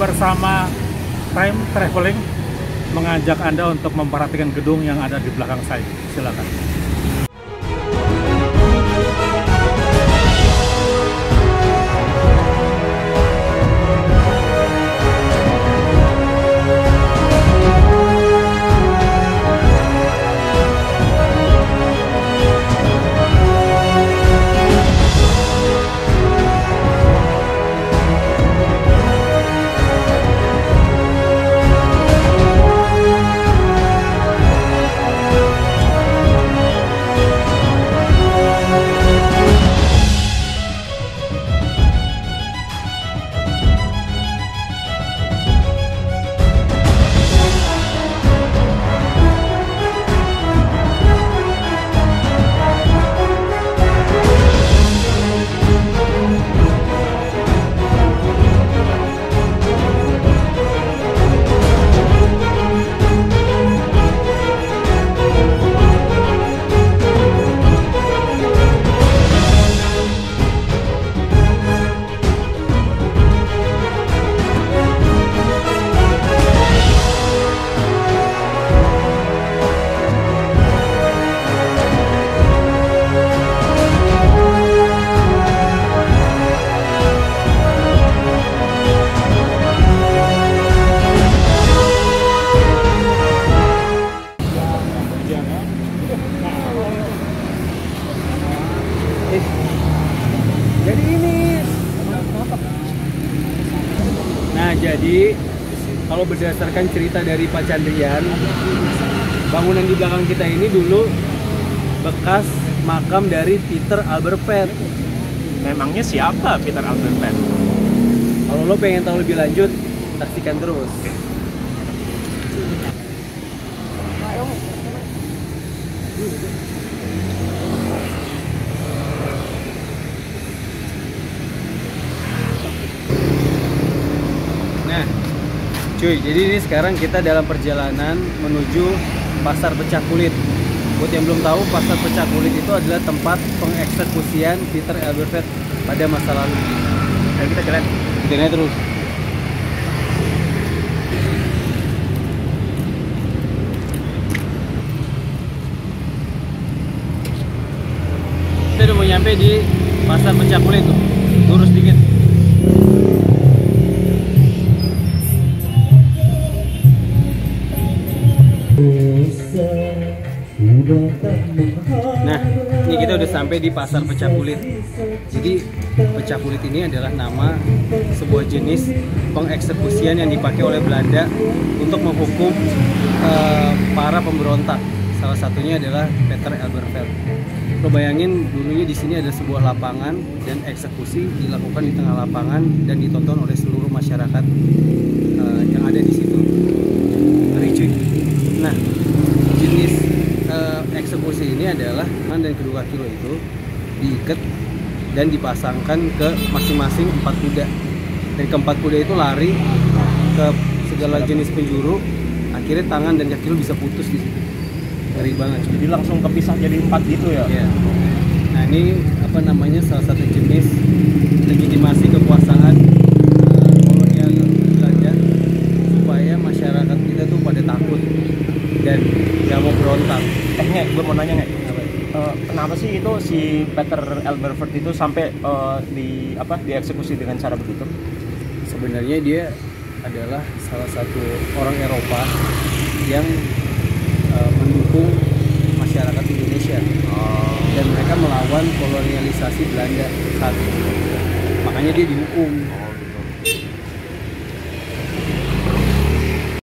bersama Time Traveling mengajak Anda untuk memperhatikan gedung yang ada di belakang saya. Silakan. Jadi ini. Nah, jadi kalau berdasarkan cerita dari Pak Chandrian, bangunan di belakang kita ini dulu bekas makam dari Peter Albert Penn. Memangnya siapa Peter Albert Penn? Kalau lo pengen tahu lebih lanjut, saksikan terus. Nah, cuy, jadi ini sekarang kita dalam perjalanan menuju Pasar Pecah Kulit. Buat yang belum tahu, Pasar Pecah Kulit itu adalah tempat pengeksekusian Peter Albert pada masa lalu. Ayo kita jalan. Ikutin aja terus. Kita udah mau nyampe di pasar pecah kulit tuh. Lurus dikit. Nah, ini kita udah sampai di pasar pecah kulit. Jadi pecah kulit ini adalah nama sebuah jenis pengeksekusian yang dipakai oleh Belanda untuk menghukum eh, para pemberontak. Salah satunya adalah Peter Elberfeld. Lo bayangin dulunya di sini ada sebuah lapangan dan eksekusi dilakukan di tengah lapangan dan ditonton oleh seluruh masyarakat eh, yang ada di situ. Nah, jenis eh, eksekusi ini adalah dan kedua kilo itu diikat dan dipasangkan ke masing-masing empat kuda dan keempat kuda itu lari ke segala jenis penjuru akhirnya tangan dan kaki lu bisa putus di situ ngeri banget. Jadi langsung kepisah jadi empat gitu ya? Iya. Nah ini apa namanya salah satu jenis legitimasi kekuasaan eh, kolonial Belanda supaya masyarakat kita tuh pada takut dan gak mau berontak. Eh, Nge, gue mau nanya, Nge. Eh, kenapa sih itu si Peter Elberfeld itu sampai eh, di apa dieksekusi dengan cara begitu? Sebenarnya dia adalah salah satu orang Eropa yang eh, mendukung masyarakat Indonesia dan mereka melawan kolonialisasi Belanda saat itu. Makanya dia dihukum.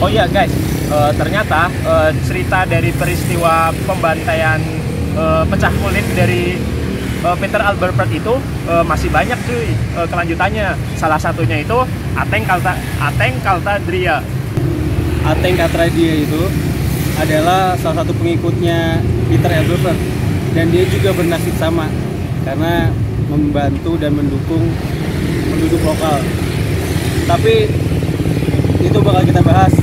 Oh iya guys, eh, ternyata eh, cerita dari peristiwa pembantaian eh, pecah kulit dari eh, Peter Alberpert itu eh, masih banyak cuy eh, kelanjutannya. Salah satunya itu Ateng Kalta Ateng Kaltadria. Ateng Katradia itu adalah salah satu pengikutnya Peter Elberfeld dan dia juga bernasib sama karena membantu dan mendukung penduduk lokal. Tapi itu bakal kita bahas